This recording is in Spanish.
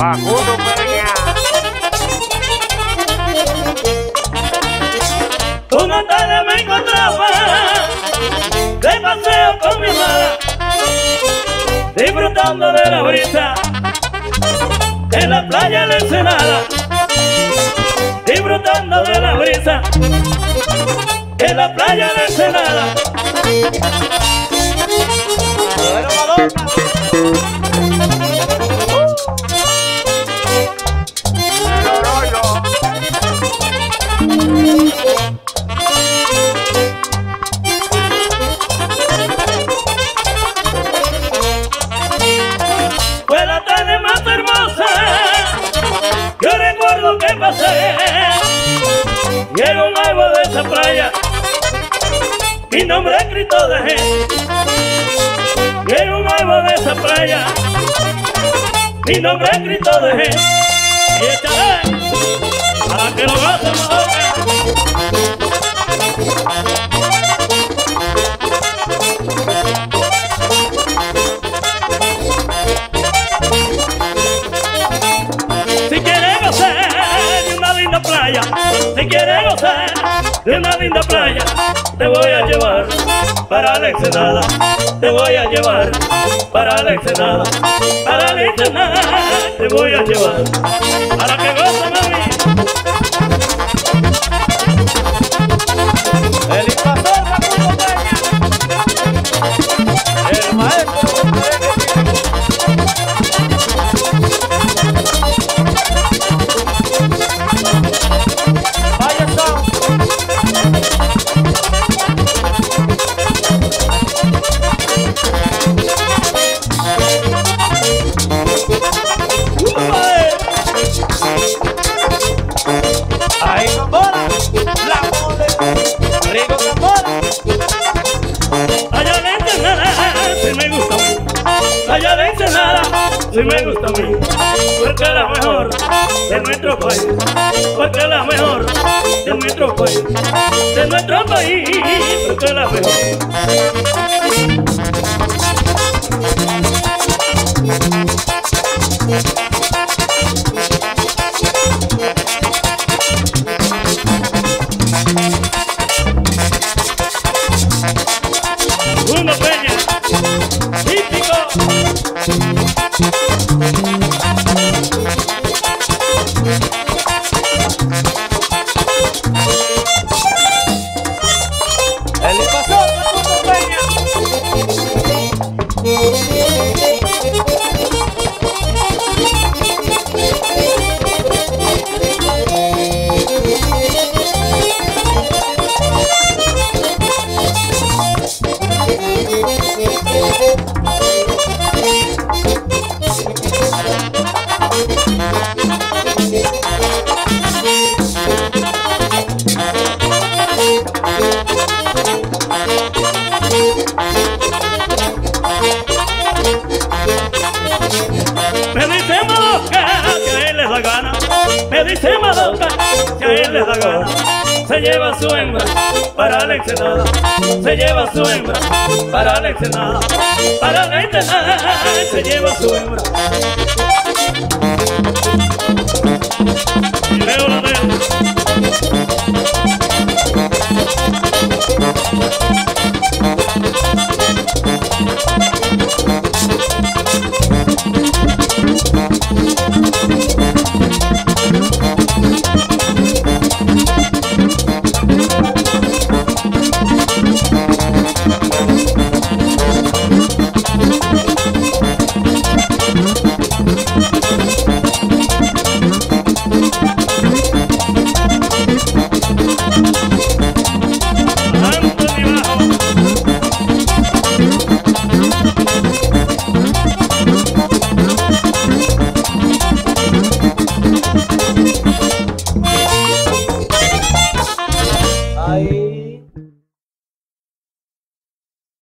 Facundo Peña. Una tarde me encontraba de paseo con mi amada, disfrutando de la brisa en la playa de Ensenada, disfrutando de la brisa en la playa de Ensenada. Árbol de esa playa. Mi nombre escrito dejé Y era un árbol de esa playa. Mi nombre escrito dejé Y echaré Para que lo gocen playa, si quieres gozar de una linda playa, te voy a llevar para la Ensenada, te voy a llevar para la Ensenada, para la Ensenada, te voy a llevar. Para que goce Ahí Gamboa, la mole, Rigo Gamboa. Allá de Ensenada, si me gusta a mí. Allá de Ensenada, si me gusta a mí. Porque la mejor de nuestro país. Porque la mejor de nuestro país. De nuestro país, porque la mejor. Típico. Dice Madoka que él gana. Se lleva su hembra para la Ensenada. Se lleva su hembra para la Ensenada. Para la Ensenada se lleva su hembra.